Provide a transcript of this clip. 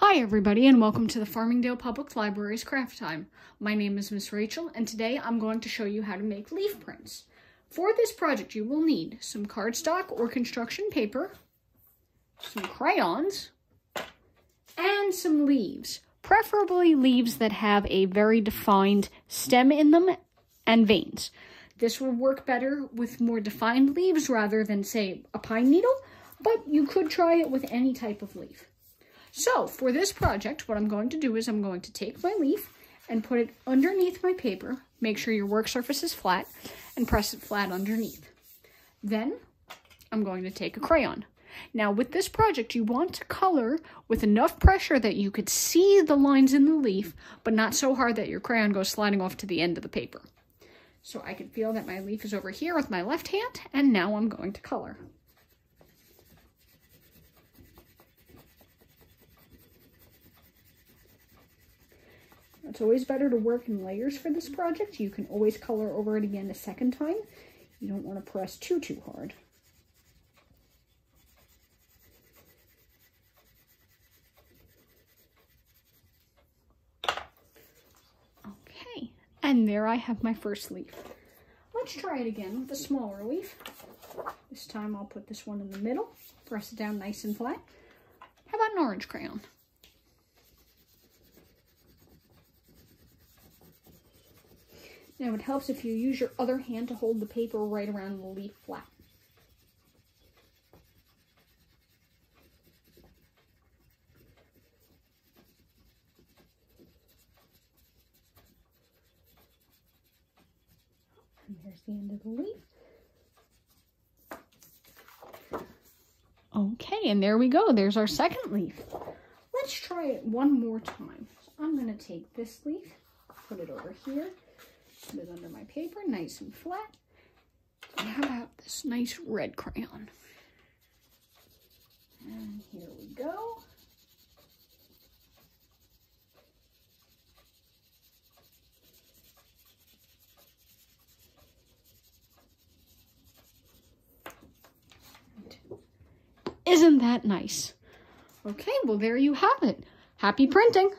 Hi everybody and welcome to the Farmingdale Public Library's Craft Time. My name is Miss Rachel and today I'm going to show you how to make leaf prints. For this project you will need some cardstock or construction paper, some crayons, and some leaves. Preferably leaves that have a very defined stem in them and veins. This will work better with more defined leaves rather than say a pine needle, but you could try it with any type of leaf. So for this project, what I'm going to do is I'm going to take my leaf and put it underneath my paper. Make sure your work surface is flat and press it flat underneath. Then I'm going to take a crayon. Now with this project, you want to color with enough pressure that you could see the lines in the leaf, but not so hard that your crayon goes sliding off to the end of the paper. So I can feel that my leaf is over here with my left hand, and now I'm going to color. It's always better to work in layers for this project. You can always color over it again a second time. You don't want to press too, too hard. Okay, and there I have my first leaf. Let's try it again with a smaller leaf. This time I'll put this one in the middle, press it down nice and flat. How about an orange crayon? Now it helps if you use your other hand to hold the paper right around the leaf flat. And there's the end of the leaf. Okay, and there we go. There's our second leaf. Let's try it one more time. I'm going to take this leaf, put it over here, Put it under my paper, nice and flat. And how about this nice red crayon? And here we go. Isn't that nice? Okay, well there you have it. Happy printing!